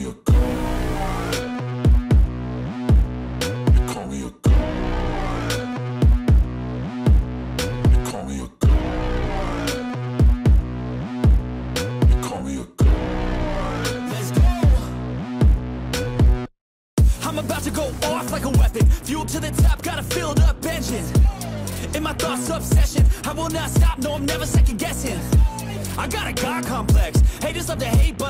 me a. I'm about to go off like a weapon. Fuel to the top, got a filled up engine. In my thoughts, obsession. I will not stop, no, I'm never second guessing. I got a God complex. Haters love to hate, but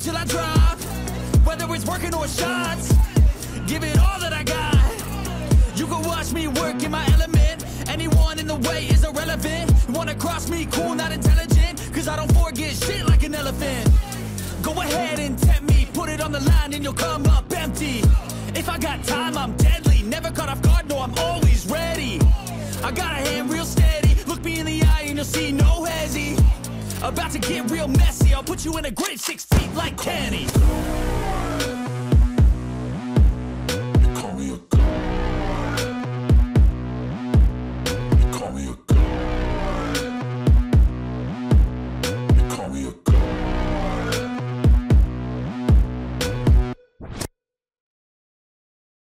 Till I drop. Whether it's working or shots, give it all that I got. You can watch me work in my element. Anyone in the way is irrelevant. You wanna cross me, cool, not intelligent. Cause I don't forget shit like an elephant. Go ahead and tempt me, put it on the line and you'll come up empty. If I got time, I'm deadly. Never caught off guard, no, I'm always ready. I got a hand real steady. Look me in the eye and you'll see no. About to get real messy. I'll put you in a grave six feet like Kenny. Call me a